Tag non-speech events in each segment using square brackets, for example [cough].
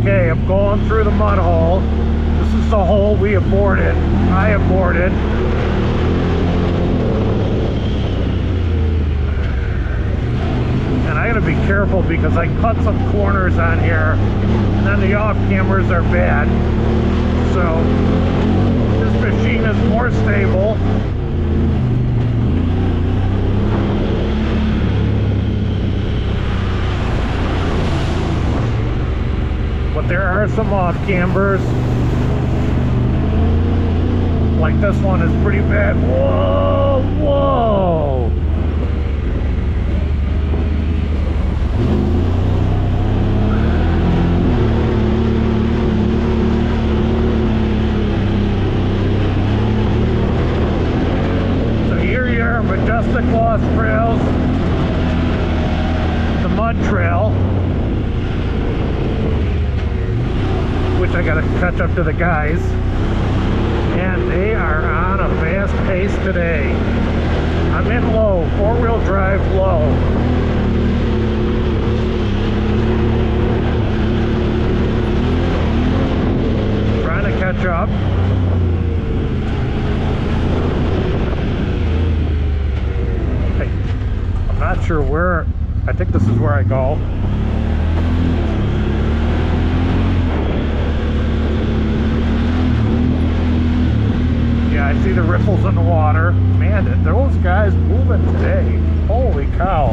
Okay, I'm going through the mud hole. This is the hole we aborted. I aborted. And I gotta be careful because I cut some corners on here. And then the off cambers are bad. So this machine is more stable. But there are some off cambers. Like this one is pretty bad. Whoa, whoa. So here you are, Majestic Lost Trails, the Mud Trail, which I gotta catch up to the guys. And they are on a fast pace today. I'm in low, four-wheel drive low. Trying to catch up. Hey, I'm not sure where, I think this is where I go. I see the ripples in the water. Man, those guys moving today. Holy cow.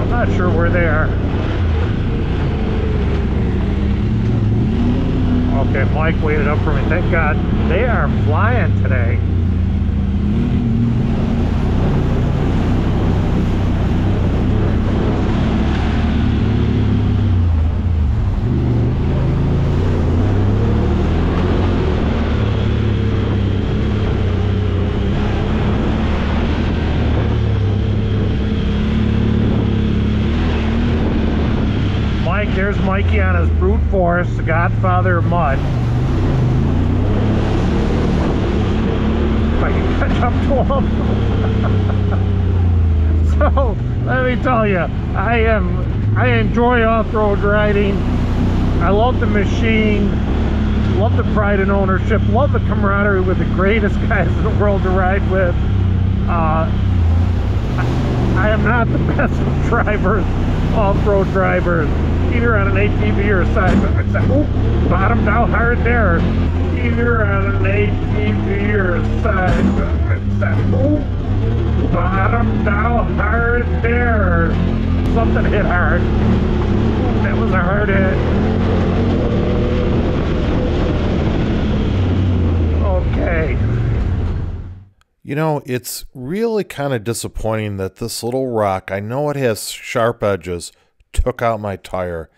I'm not sure where they are. Okay, Mike waited up for me. Thank God. They are flying today. Mike, his brute force, the godfather of mud. If I can catch up to him. [laughs] so, let me tell you, I am, I enjoy off-road riding. I love the machine, love the pride and ownership, love the camaraderie with the greatest [laughs] guys in the world to ride with. Uh, I am not the [laughs] best of drivers, off-road drivers, either on an ATV or a side. Oop, bottomed out hard there. Either on an ATV or a side. Oop, bottomed out hard there. Something hit hard. That was a hard hit. Okay. You know, it's really kind of disappointing that this little rock, I know it has sharp edges, took out my tire.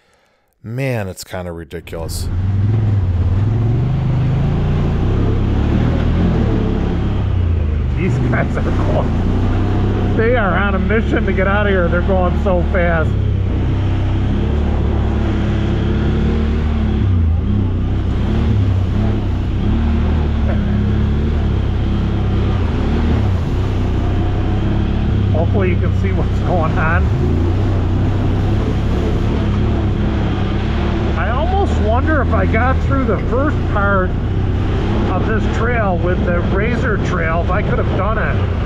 Man, it's kind of ridiculous. These guys are going. They are on a mission to get out of here. They're going so fast. [laughs] Hopefully you can see what's going on. If I got through the first part of this trail with the razor trail, if I could have done it.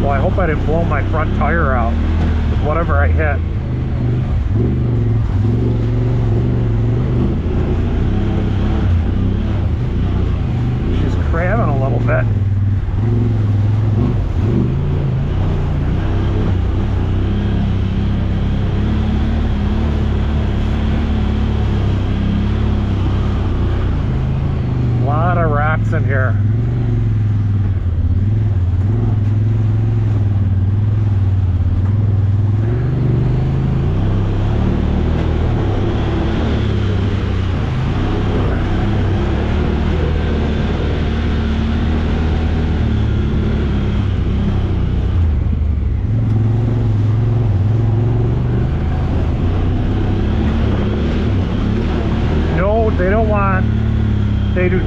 Well, I hope I didn't blow my front tire out with whatever I hit. She's crabbing a little bit. A lot of rocks in here.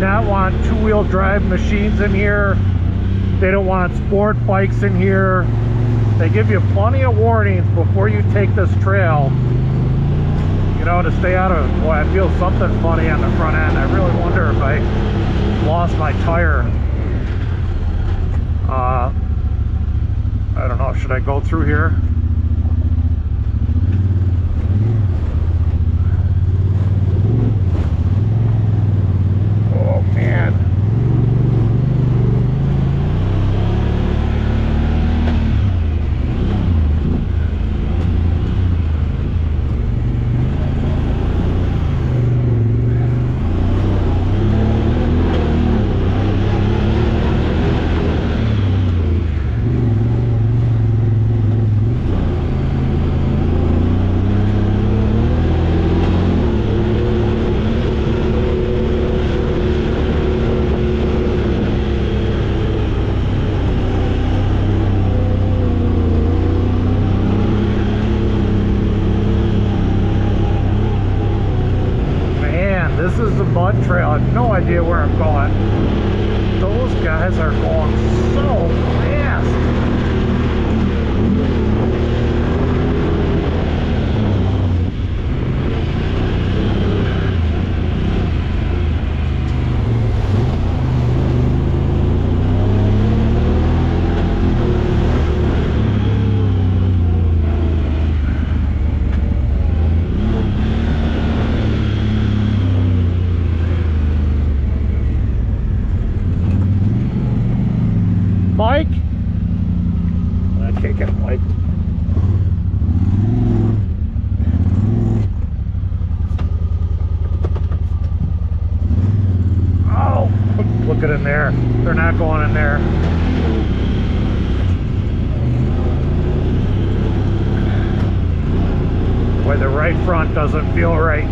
Not want two-wheel drive machines in here. They don't want sport bikes in here. They give you plenty of warnings before you take this trail. You know, to stay out of, boy, I feel something funny on the front end. I really wonder if I lost my tire. Uh, I don't know, should I go through here? Boy, the right front doesn't feel right.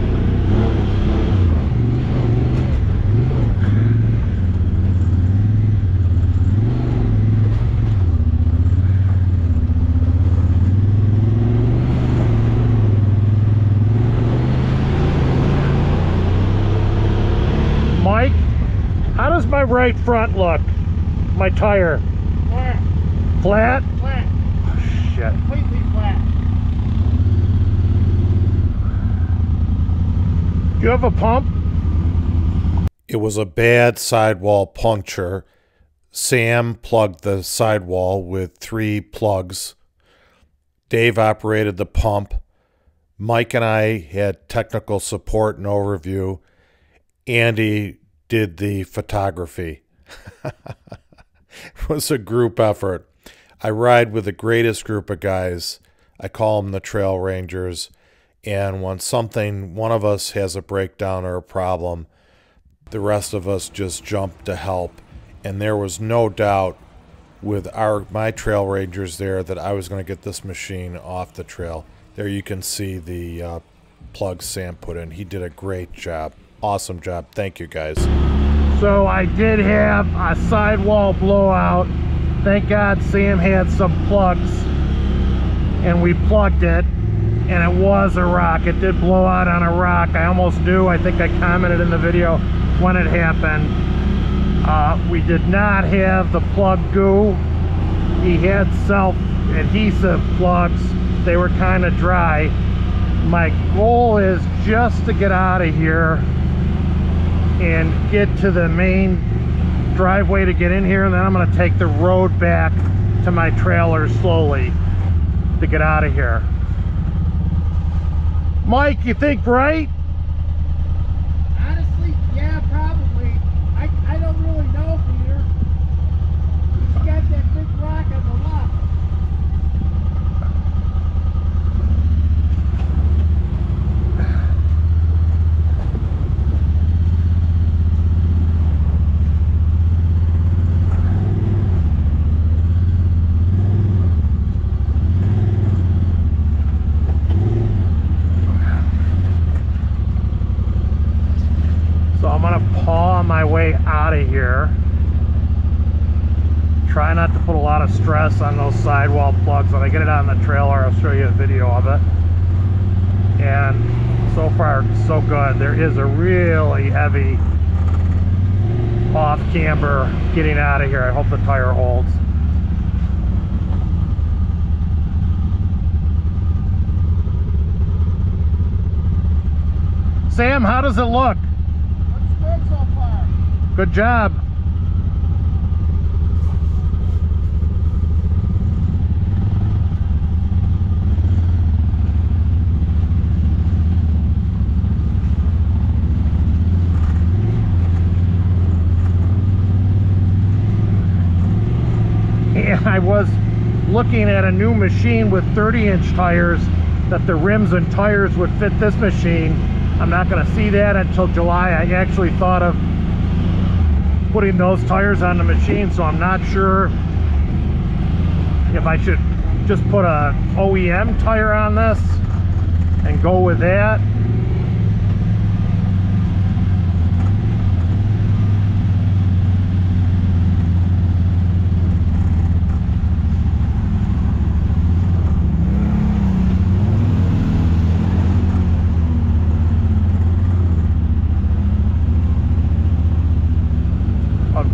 Mike, how does my right front look? My tire. Flat, Flat? flat, oh, Shit. completely flat. Do you have a pump? It was a bad sidewall puncture. Sam plugged the sidewall with three plugs. Dave operated the pump. Mike and I had technical support and overview. Andy did the photography. [laughs] it was a group effort. I ride with the greatest group of guys. I call them the Trail Rangers. And when something, one of us has a breakdown or a problem, the rest of us just jump to help. And there was no doubt with our my trail rangers there that I was going to get this machine off the trail. There you can see the uh, plug Sam put in. He did a great job. Awesome job. Thank you guys. So I did have a sidewall blowout. Thank God Sam had some plugs and we plugged it and it was a rock. It did blow out on a rock. I almost knew, I think I commented in the video when it happened. Uh, we did not have the plug goo. He had self-adhesive plugs. They were kind of dry. My goal is just to get out of here and get to the main driveway to get in here and then I'm going to take the road back to my trailer slowly to get out of here. Mike, you think right? Honestly, yeah, probably. I, I don't really know, Peter. You got that big rock on the left. So I'm going to paw my way out of here. Try not to put a lot of stress on those sidewall plugs. When I get it on the trailer, I'll show you a video of it. And so far, so good. There is a really heavy off camber getting out of here. I hope the tire holds. Sam, how does it look? Looks good so far. Good job. And I was looking at a new machine with 30 inch tires that the rims and tires would fit this machine. I'm not going to see that until July. I actually thought of putting those tires on the machine, so I'm not sure if I should just put a OEM tire on this and go with that.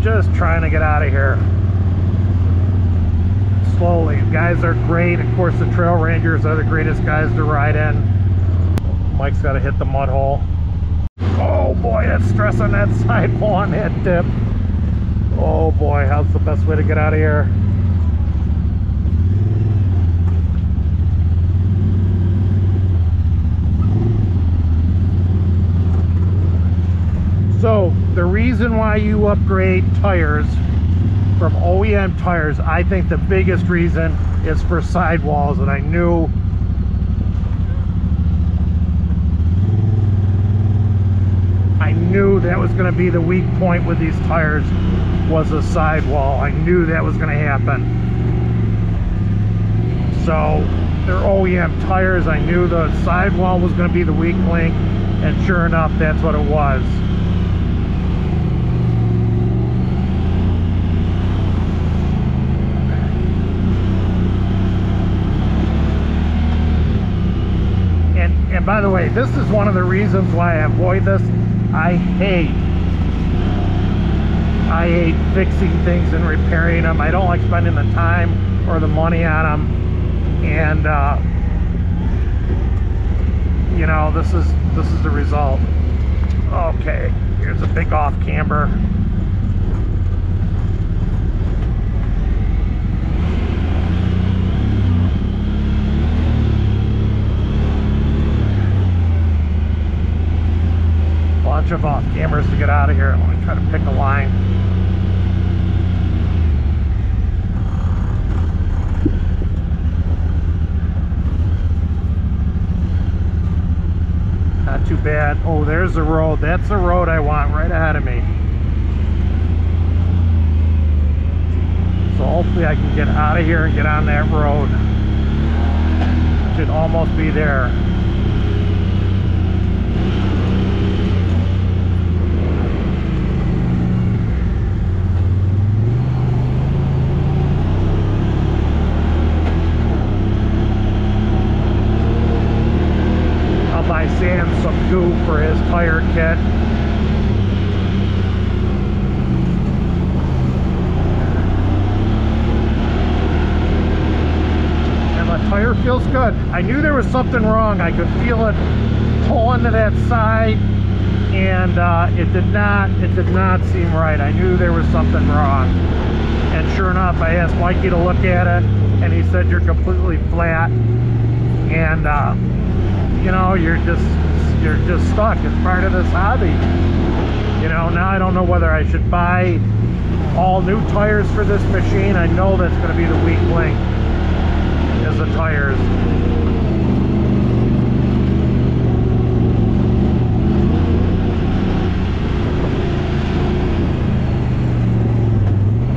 Just trying to get out of here slowly. Guys are great. Of course, the Trail Rangers are the greatest guys to ride in. Mike's got to hit the mud hole. Oh boy, that's stressing that side one hit dip. Oh boy, how's the best way to get out of here? So the reason why you upgrade tires from OEM tires, I think the biggest reason is for sidewalls, and I knew I knew that was going to be the weak point with these tires was a sidewall. I knew that was going to happen. So they're OEM tires. I knew the sidewall was going to be the weak link, and sure enough, that's what it was. And and by the way, this is one of the reasons why I avoid this. I hate I hate fixing things and repairing them. I don't like spending the time or the money on them. And uh, you know, this is this is the result. Okay, here's a big off camber. Bunch of off cambers to get out of here. Let me try to pick a line. Not too bad. Oh, there's the road. That's the road I want right ahead of me. So hopefully I can get out of here and get on that road. Should almost be there. I'll buy Sam some goo for his tire kit. And the tire feels good. I knew there was something wrong. I could feel it pulling to that side and uh, it did not it did not seem right. I knew there was something wrong. And sure enough, I asked Mikey to look at it and he said you're completely flat and uh, you know you're just you're just stuck. It's part of this hobby. You know now i don't know whether i should buy all new tires for this machine. I know that's going to be the weak link is the tires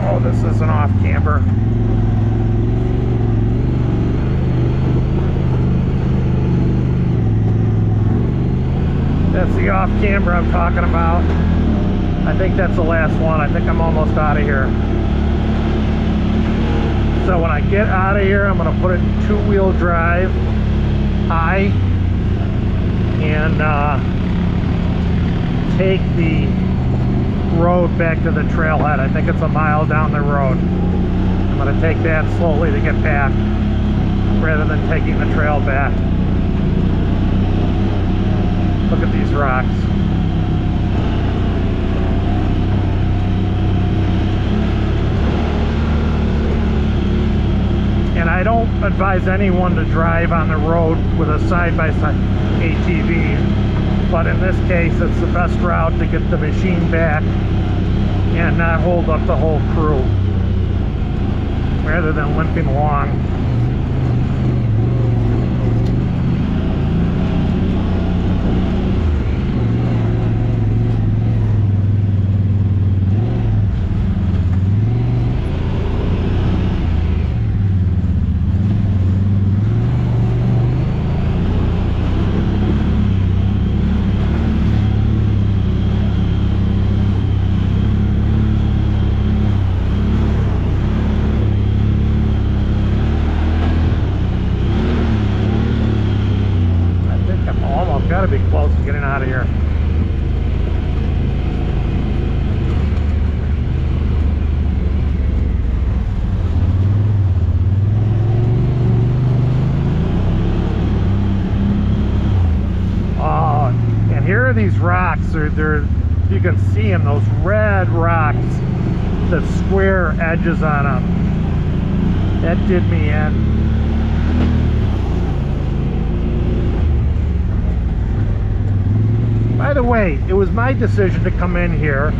oh this is an off camber That's the off camber I'm talking about. I think that's the last one. I think I'm almost out of here. So when I get out of here, I'm going to put it two-wheel drive, high, and uh, take the road back to the trailhead. I think it's a mile down the road. I'm gonna take that slowly to get back rather than taking the trail back. Look at these rocks. And I don't advise anyone to drive on the road with a side-by-side ATV. But in this case, it's the best route to get the machine back and not hold up the whole crew rather than limping along. I think I'm almost got to be close to getting out of here. Oh, and here are these rocks. They're, they're you can see them, those red rocks, the edges on them. That did me in. By the way, it was my decision to come in here.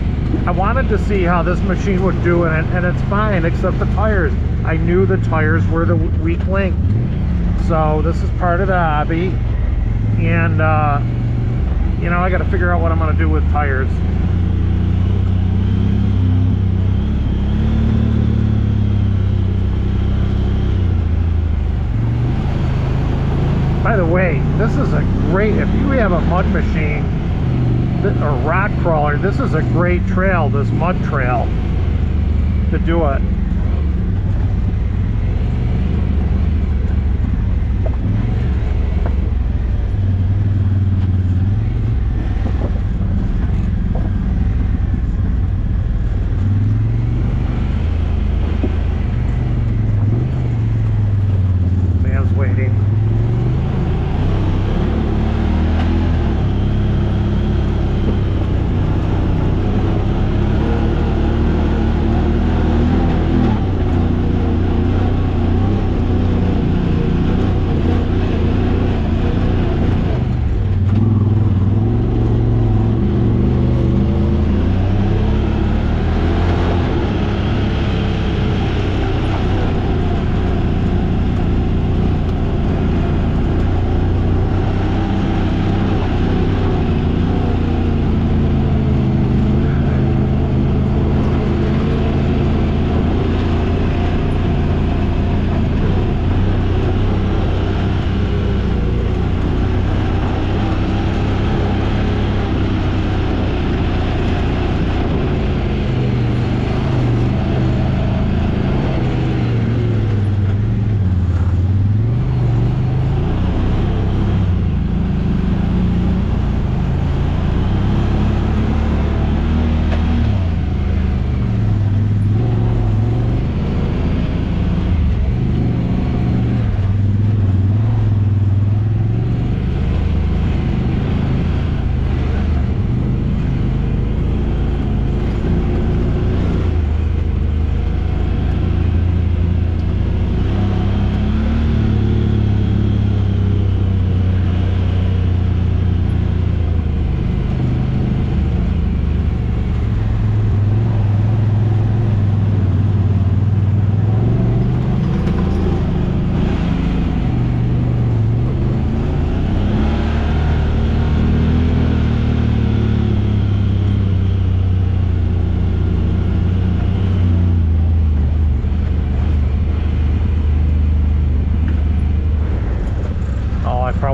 I wanted to see how this machine would do it, and it's fine except the tires. I knew the tires were the weak link. So this is part of the hobby. And, uh, you know, I got to figure out what I'm going to do with tires. The way, this is a great, if you have a mud machine, a rock crawler, this is a great trail, this mud trail, to do it.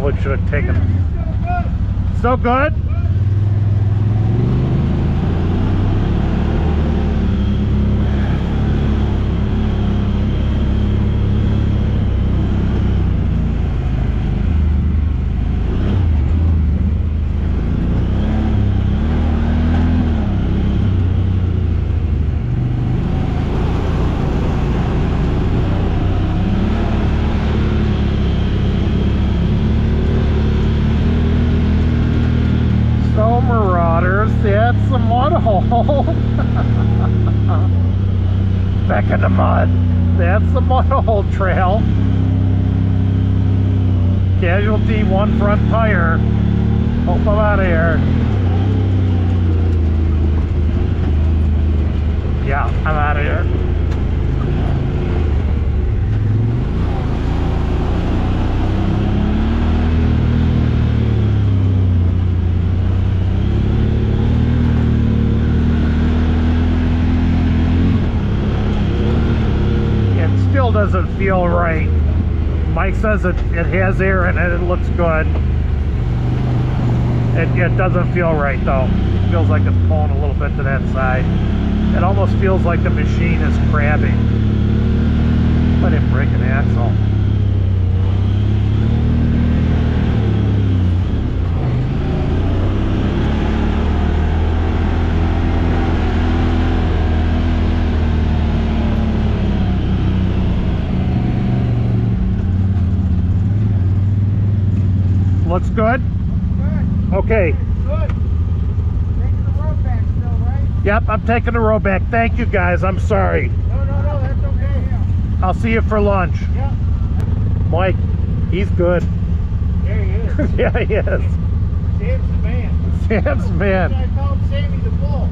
Probably should have taken. Still good? That's the mud hole. [laughs] Back in the mud. That's the mud hole trail. Casualty one front tire. Hope I'm out of here. Yeah, I'm out of here. It still doesn't feel right. Mike says it, it has air in it, it looks good. It, it doesn't feel right though. It feels like it's pulling a little bit to that side. It almost feels like the machine is crabbing. Let him break an axle. Looks good? Good, Okay. good. Taking the road back still, right? Yep, I'm taking the road back. Thank you guys. I'm sorry. No, no, no, that's okay. I'll see you for lunch. Yeah, Mike, he's good. there he is. [laughs] yeah, he is. Sam's the man. Sam's the man. I call him Sammy the Bull.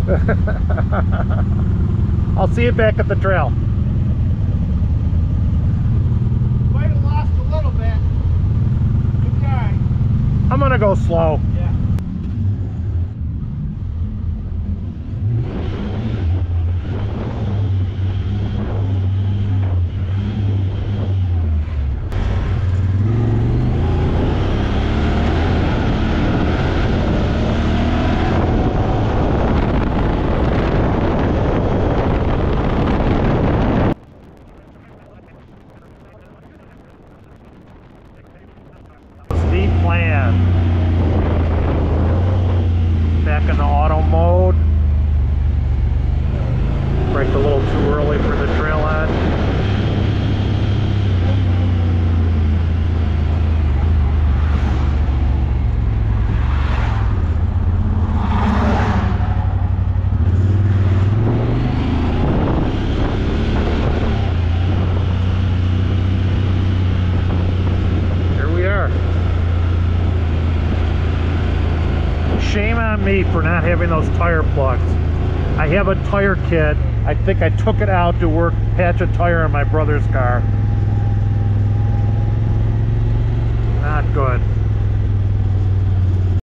[laughs] I'll see you back at the trail. Might have lost a little bit. Good guy. I'm gonna go slow. Back in the auto mode. having those tire plugs. I have a tire kit. I think I took it out to work, patch a tire on my brother's car. Not good.